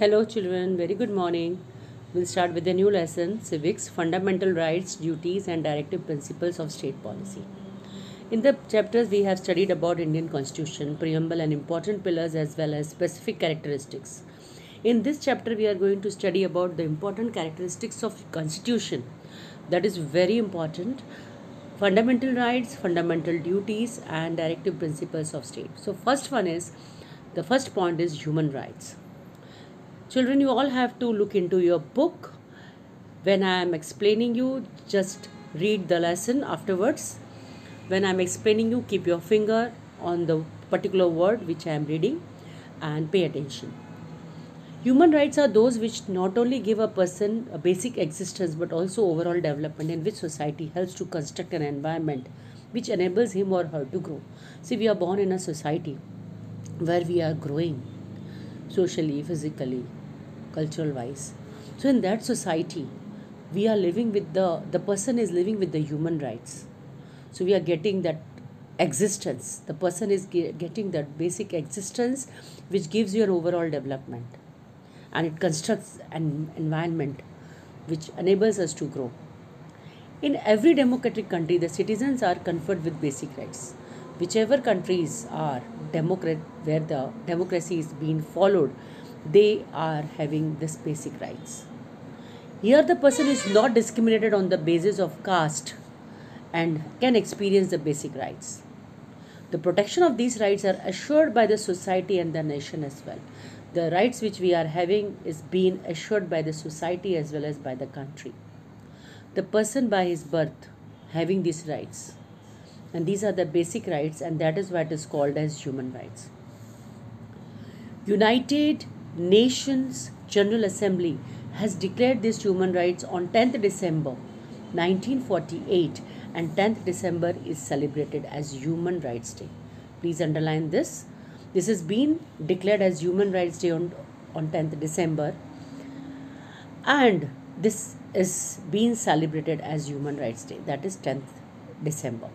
Hello, children. Very good morning. We'll start with a new lesson Civics, Fundamental Rights, Duties, and Directive Principles of State Policy. In the chapters, we have studied about Indian Constitution, preamble, and important pillars as well as specific characteristics. In this chapter, we are going to study about the important characteristics of Constitution. That is very important. Fundamental rights, fundamental duties, and directive principles of state. So, first one is the first point is human rights. Children, you all have to look into your book. When I am explaining you, just read the lesson afterwards. When I am explaining you, keep your finger on the particular word which I am reading and pay attention. Human rights are those which not only give a person a basic existence but also overall development in which society helps to construct an environment which enables him or her to grow. See, we are born in a society where we are growing socially, physically, cultural wise. So in that society, we are living with the the person is living with the human rights. So we are getting that existence. The person is ge- getting that basic existence, which gives you an overall development, and it constructs an environment which enables us to grow. In every democratic country, the citizens are conferred with basic rights. Whichever countries are democrat where the democracy is being followed, they are having this basic rights. Here, the person is not discriminated on the basis of caste and can experience the basic rights. The protection of these rights are assured by the society and the nation as well. The rights which we are having is being assured by the society as well as by the country. The person by his birth having these rights. And these are the basic rights, and that is what is called as human rights. United Nations General Assembly has declared these human rights on 10th December 1948 and 10th December is celebrated as Human Rights Day. Please underline this. This has been declared as Human Rights Day on, on 10th December and this is being celebrated as Human Rights Day. That is 10th December.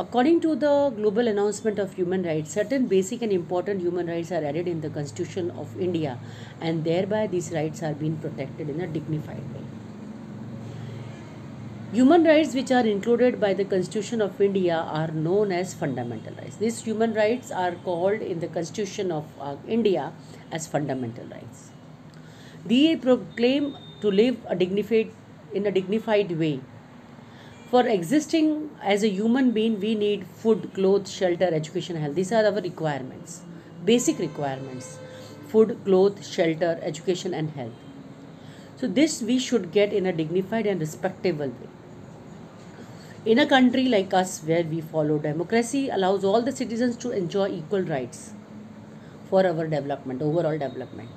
According to the global announcement of human rights, certain basic and important human rights are added in the Constitution of India, and thereby these rights are being protected in a dignified way. Human rights, which are included by the Constitution of India, are known as fundamental rights. These human rights are called in the Constitution of uh, India as fundamental rights. They proclaim to live a dignified in a dignified way for existing as a human being we need food clothes shelter education health. These are our requirements basic requirements. Food clothes shelter education and health. So this we should get in a dignified and respectable way. In a country like us where we follow democracy allows all the citizens to enjoy equal rights for our development overall development.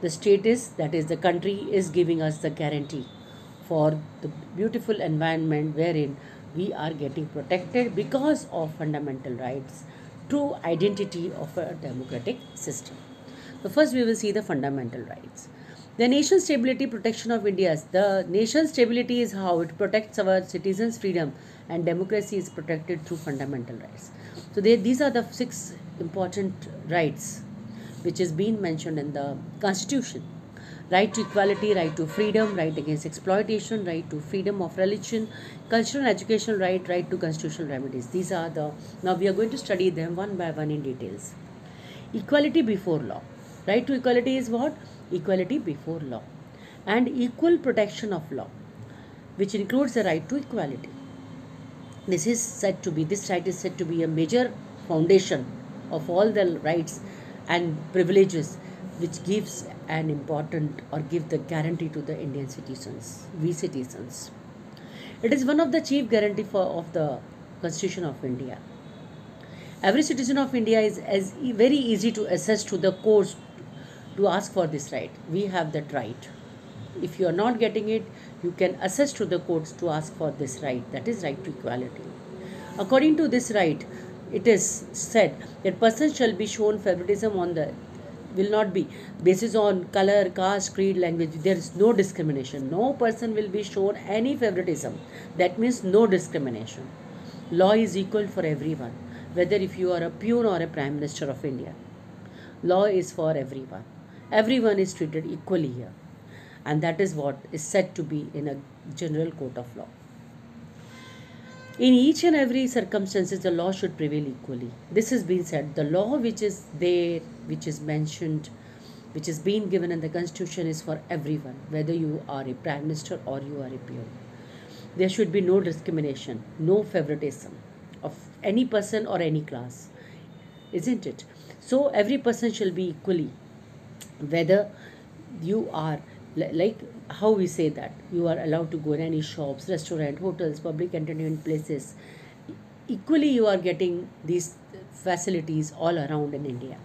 The status that is the country is giving us the guarantee for the beautiful environment wherein we are getting protected because of fundamental rights true identity of a democratic system. So first we will see the fundamental rights. The nation stability protection of india the nation stability is how it protects our citizens freedom and democracy is protected through fundamental rights. So they, these are the six important rights which is being mentioned in the constitution right to equality, right to freedom, right against exploitation, right to freedom of religion, cultural and educational right, right to constitutional remedies. These are the now we are going to study them one by one in details. Equality before law. Right to equality is what? Equality before law. And equal protection of law, which includes the right to equality. This is said to be this right is said to be a major foundation of all the rights and privileges which gives an important or give the guarantee to the Indian citizens, we citizens. It is one of the chief guarantee for of the Constitution of India. Every citizen of India is as very easy to access to the courts to ask for this right. We have that right. If you are not getting it, you can access to the courts to ask for this right. That is right to equality. According to this right, it is said that persons shall be shown favoritism on the will not be basis on color, caste, creed, language. There is no discrimination. No person will be shown any favoritism. That means no discrimination. Law is equal for everyone, whether if you are a peon or a prime minister of India. Law is for everyone. Everyone is treated equally here. And that is what is said to be in a general court of law. In each and every circumstances, the law should prevail equally. This has been said. The law which is there, which is mentioned, which is being given in the constitution is for everyone, whether you are a prime minister or you are a peer. There should be no discrimination, no favoritism of any person or any class, isn't it? So every person shall be equally, whether you are like how we say that you are allowed to go in any shops, restaurant, hotels, public entertainment places. Equally, you are getting these facilities all around in India.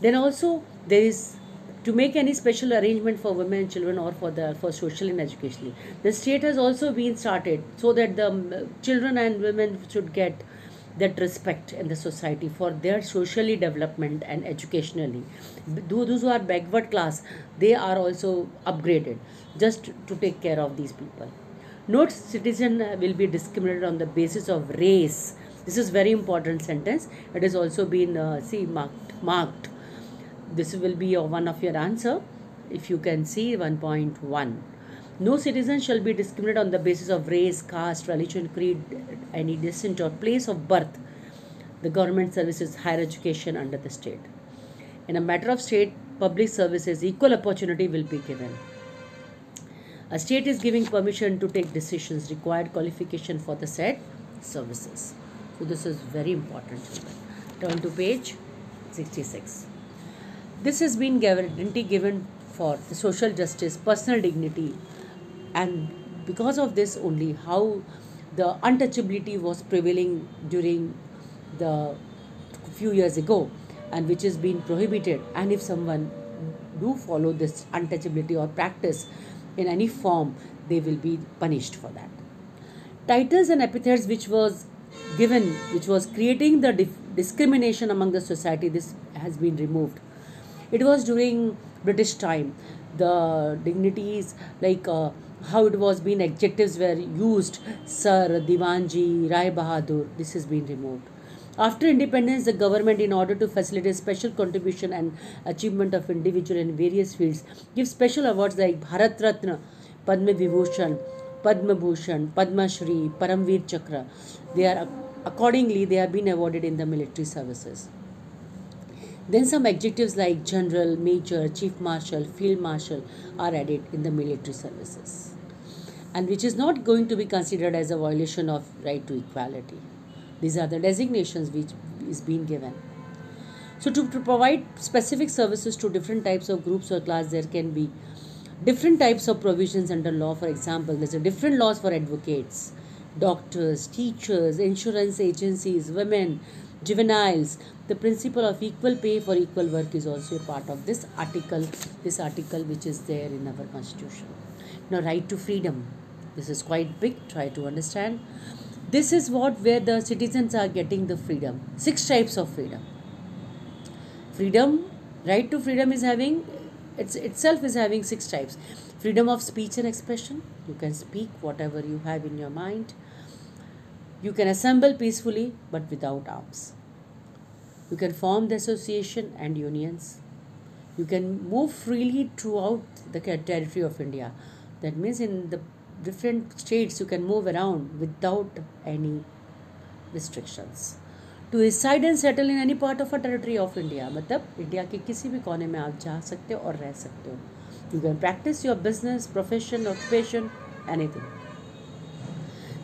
Then also there is to make any special arrangement for women and children or for the for social and educationally. The state has also been started so that the children and women should get that respect in the society for their socially development and educationally. Those who are backward class, they are also upgraded just to take care of these people. No citizen will be discriminated on the basis of race. This is very important sentence. It has also been uh, see marked marked this will be your, one of your answer if you can see 1.1 no citizen shall be discriminated on the basis of race caste religion creed any descent or place of birth. The government services higher education under the state. In a matter of state public services equal opportunity will be given. A state is giving permission to take decisions required qualification for the said services. So this is very important turn to page 66 this has been guarantee given for the social justice, personal dignity, and because of this only how the untouchability was prevailing during the few years ago and which has been prohibited. And if someone do follow this untouchability or practice in any form they will be punished for that. Titles and epithets which was given which was creating the dif- discrimination among the society this has been removed. It was during british time. The dignities like uh, how it was being adjectives were used sir divanji rai bahadur this has been removed after independence, the government, in order to facilitate special contribution and achievement of individual in various fields, gives special awards like Bharat Ratna, Padma Vibhushan, Padma Bhushan, Padma Shri, Paramveer Chakra. They are accordingly they have been awarded in the military services. Then some adjectives like general, major, chief marshal, field marshal are added in the military services, and which is not going to be considered as a violation of right to equality. These are the designations which is being given. So to, to provide specific services to different types of groups or class, there can be different types of provisions under law. For example, there's a different laws for advocates, doctors, teachers, insurance agencies, women, juveniles. The principle of equal pay for equal work is also a part of this article. This article which is there in our constitution. Now, right to freedom. This is quite big. Try to understand. This is what where the citizens are getting the freedom. Six types of freedom freedom right to freedom is having it's itself is having six types freedom of speech and expression you can speak whatever you have in your mind you can assemble peacefully but without arms you can form the association and unions you can move freely throughout the ca- territory of india that means in the different states you can move around without any restrictions to reside and settle in any part of a territory of India मतलब India के किसी भी कोने में आप जा सकते हो और रह सकते हो you can practice your business profession occupation anything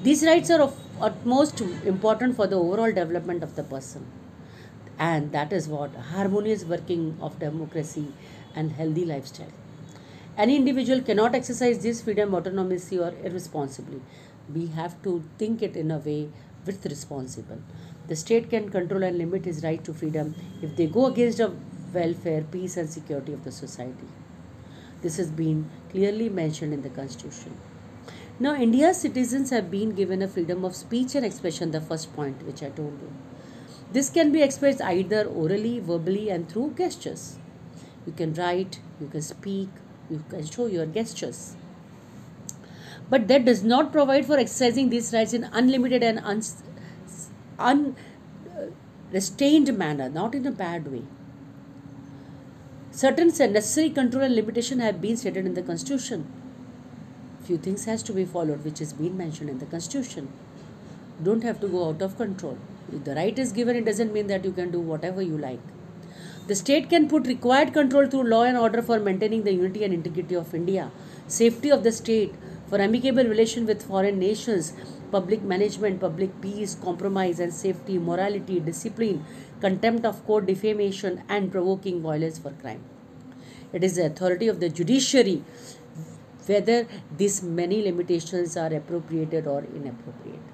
these rights are of utmost important for the overall development of the person. And that is what harmonious working of democracy and healthy lifestyle. Any individual cannot exercise this freedom autonomously or irresponsibly. We have to think it in a way with responsible. The state can control and limit his right to freedom if they go against the welfare peace and security of the society. This has been clearly mentioned in the constitution now, India's citizens have been given a freedom of speech and expression, the first point which I told you. This can be expressed either orally, verbally, and through gestures. You can write, you can speak, you can show your gestures. But that does not provide for exercising these rights in unlimited and unrestrained manner, not in a bad way. certain necessary control and limitation have been stated in the constitution few things has to be followed which is been mentioned in the constitution. Don't have to go out of control. If the right is given it doesn't mean that you can do whatever you like. The state can put required control through law and order for maintaining the unity and integrity of india safety of the state for amicable relation with foreign nations public management public peace compromise and safety morality discipline contempt of court defamation and provoking violence for crime. It is the authority of the judiciary whether these many limitations are appropriated or inappropriate.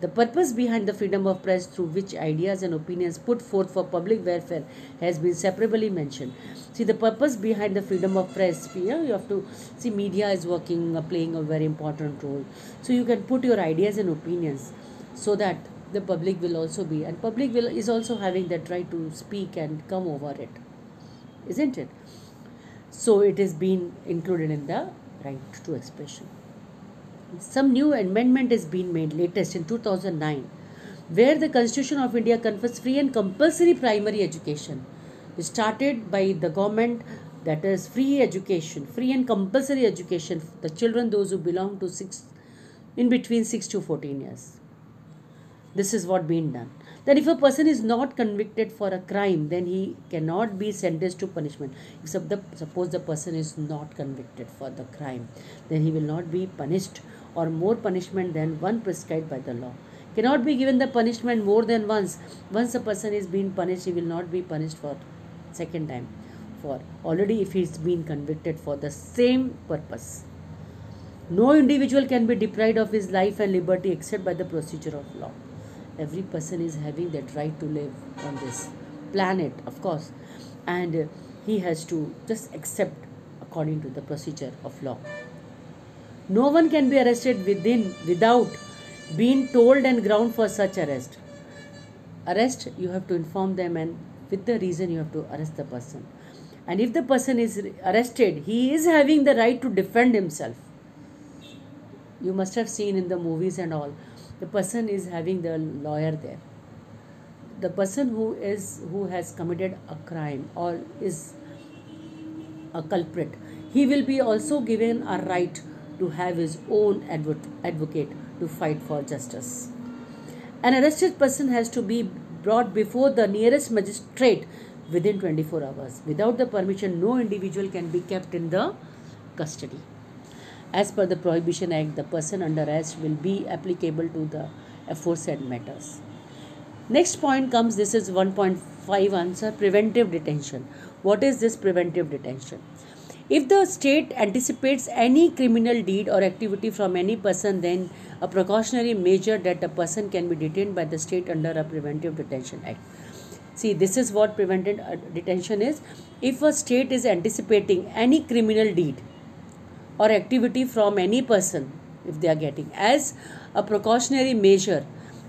The purpose behind the freedom of press through which ideas and opinions put forth for public welfare has been separately mentioned. See, the purpose behind the freedom of press, you, know, you have to see media is working, uh, playing a very important role. So you can put your ideas and opinions so that the public will also be, and public will is also having that right to speak and come over it, isn't it? So it is being included in the right to expression. Some new amendment is being made latest in 2009 where the Constitution of India confers free and compulsory primary education. Started by the government that is free education free and compulsory education for the children those who belong to 6 in between 6 to 14 years. This is what being done that if a person is not convicted for a crime then he cannot be sentenced to punishment. Except the suppose the person is not convicted for the crime then he will not be punished or more punishment than one prescribed by the law. Cannot be given the punishment more than once. Once a person is being punished he will not be punished for second time. For already if he's been convicted for the same purpose. No individual can be deprived of his life and liberty except by the procedure of law every person is having that right to live on this planet of course. And uh, he has to just accept according to the procedure of law. No one can be arrested within without being told and ground for such arrest. Arrest you have to inform them and with the reason you have to arrest the person. And if the person is arrested he is having the right to defend himself. You must have seen in the movies and all the person is having the lawyer there. The person who is who has committed a crime or is a culprit he will be also given a right to have his own advocate to fight for justice. An arrested person has to be brought before the nearest magistrate within 24 hours. Without the permission no individual can be kept in the custody as per the Prohibition Act, the person under arrest will be applicable to the aforesaid matters. Next point comes this is 1.5 answer preventive detention. What is this preventive detention? If the state anticipates any criminal deed or activity from any person, then a precautionary measure that a person can be detained by the state under a preventive detention act. See, this is what preventive uh, detention is. If a state is anticipating any criminal deed, or activity from any person if they are getting as a precautionary measure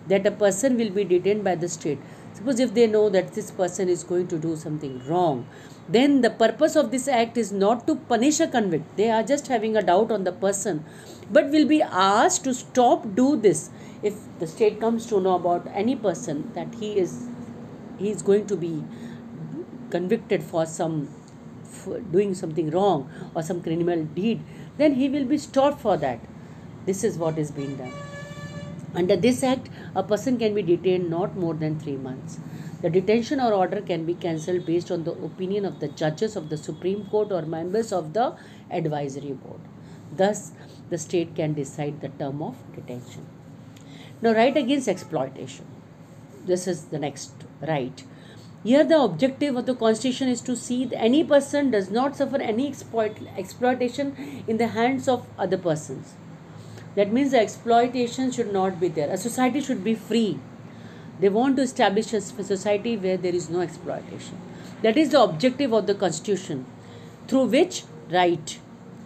that a person will be detained by the state. Suppose if they know that this person is going to do something wrong then the purpose of this act is not to punish a convict. They are just having a doubt on the person but will be asked to stop do this. If the state comes to know about any person that he is he is going to be convicted for some doing something wrong or some criminal deed, then he will be stopped for that. This is what is being done. Under this act, a person can be detained not more than three months. The detention or order can be cancelled based on the opinion of the judges of the Supreme Court or members of the advisory board. Thus, the state can decide the term of detention. Now, right against exploitation. This is the next right. Here the objective of the constitution is to see that any person does not suffer any exploit, exploitation in the hands of other persons. That means the exploitation should not be there. A society should be free. They want to establish a society where there is no exploitation. That is the objective of the constitution through which right,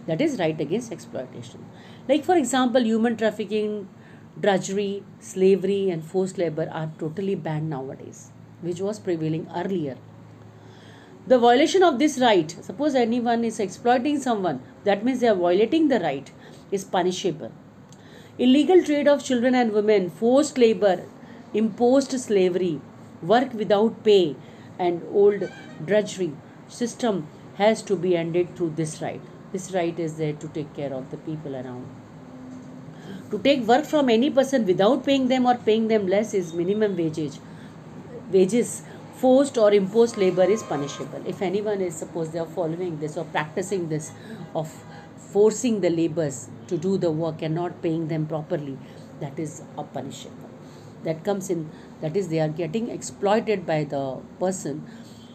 that is right against exploitation. Like for example, human trafficking, drudgery, slavery and forced labor are totally banned nowadays which was prevailing earlier. The violation of this right, suppose anyone is exploiting someone, that means they are violating the right, is punishable. Illegal trade of children and women, forced labor, imposed slavery, work without pay, and old drudgery system has to be ended through this right. This right is there to take care of the people around. To take work from any person without paying them or paying them less is minimum wages. Wages forced or imposed labor is punishable. If anyone is suppose they are following this or practicing this of forcing the laborers to do the work and not paying them properly, that is a punishable. That comes in that is they are getting exploited by the person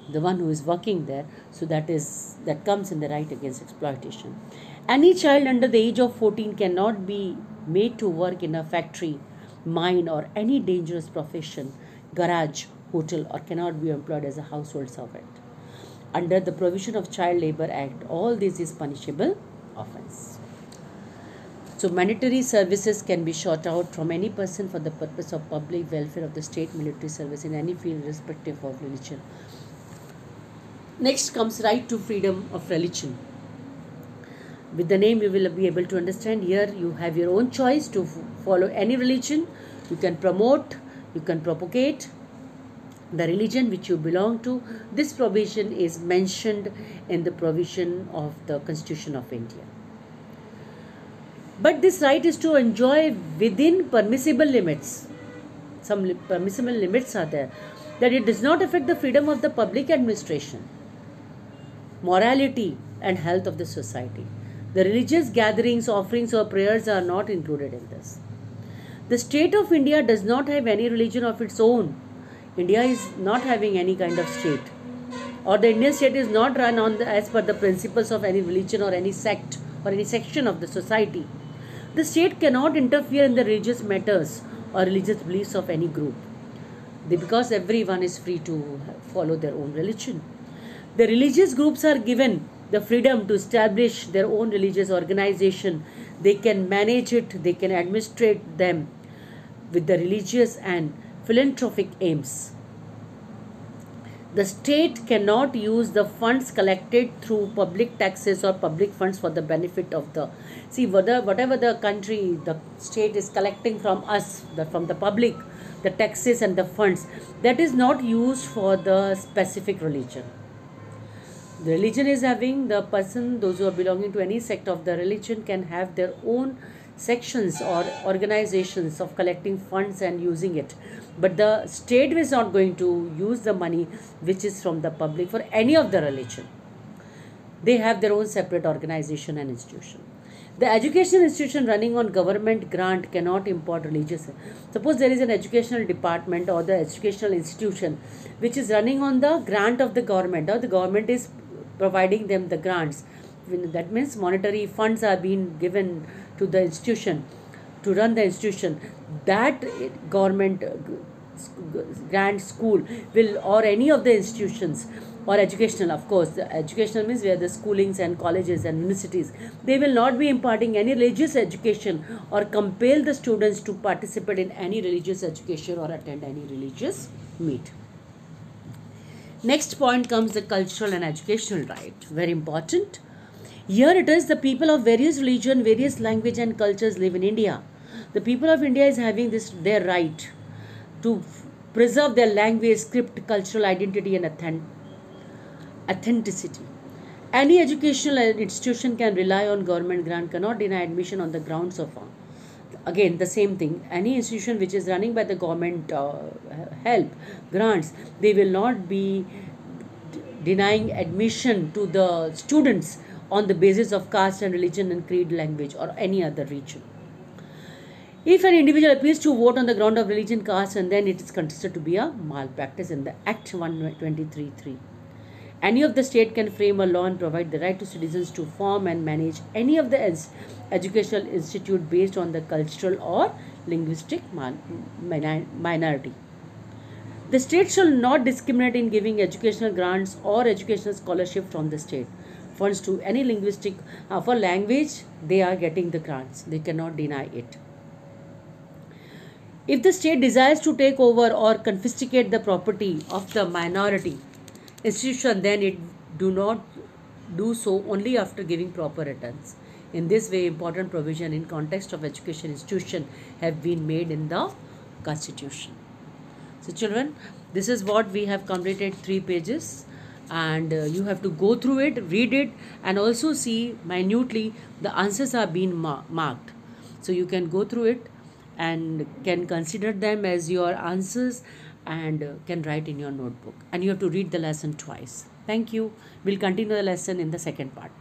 the one who is working there so that is that comes in the right against exploitation any child under the age of 14 cannot be made to work in a factory mine or any dangerous profession garage hotel or cannot be employed as a household servant under the provision of child labor act all this is punishable offense so mandatory services can be shot out from any person for the purpose of public welfare of the state military service in any field respective of religion Next comes right to freedom of religion. With the name, you will be able to understand here you have your own choice to follow any religion. You can promote, you can propagate the religion which you belong to. This provision is mentioned in the provision of the Constitution of India. But this right is to enjoy within permissible limits. Some permissible limits are there. That it does not affect the freedom of the public administration morality, and health of the society. The religious gatherings, offerings, or prayers are not included in this. The state of India does not have any religion of its own. India is not having any kind of state. Or the Indian state is not run on the, as per the principles of any religion or any sect or any section of the society. The state cannot interfere in the religious matters or religious beliefs of any group because everyone is free to follow their own religion. The religious groups are given the freedom to establish their own religious organization. They can manage it, they can administrate them with the religious and philanthropic aims. The state cannot use the funds collected through public taxes or public funds for the benefit of the see whether whatever the country the state is collecting from us the, from the public the taxes and the funds that is not used for the specific religion the religion is having the person those who are belonging to any sect of the religion can have their own sections or organizations of collecting funds and using it. But the state is not going to use the money which is from the public for any of the religion they have their own separate organization and institution. The education institution running on government grant cannot import religious. Suppose there is an educational department or the educational institution which is running on the grant of the government. Or the government is providing them the grants that means monetary funds are being given to the institution to run the institution that government uh, grant school will or any of the institutions or educational of course the educational means where the schoolings and colleges and universities they will not be imparting any religious education or compel the students to participate in any religious education or attend any religious meet Next point comes the cultural and educational right. Very important. Here it is the people of various religion, various language and cultures live in India. The people of India is having this their right to preserve their language, script, cultural identity and authenticity. Any educational institution can rely on government grant, cannot deny admission on the grounds of again the same thing any institution which is running by the government uh, help grants they will not be d- denying admission to the students on the basis of caste and religion and creed language or any other region if an individual appears to vote on the ground of religion caste and then it is considered to be a malpractice in the act 123.3 any of the state can frame a law and provide the right to citizens to form and manage any of the educational institute based on the cultural or linguistic minority. The state shall not discriminate in giving educational grants or educational scholarship from the state. Funds to any linguistic, uh, for language, they are getting the grants. They cannot deny it. If the state desires to take over or confiscate the property of the minority, institution then it do not do so only after giving proper returns in this way important provision in context of education institution have been made in the constitution so children this is what we have completed three pages and uh, you have to go through it read it and also see minutely the answers are being ma- marked. So you can go through it and can consider them as your answers and uh, can write in your notebook. And you have to read the lesson twice. Thank you. We'll continue the lesson in the second part